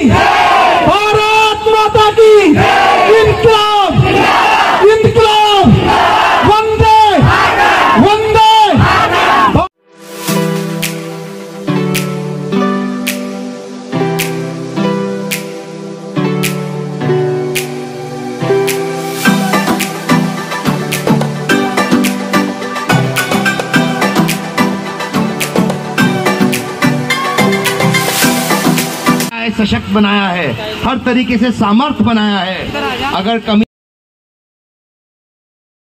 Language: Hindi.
Yeah. सशक्त बनाया है। हर तरीके से सामर्थ्य बनाया है। अगर कमी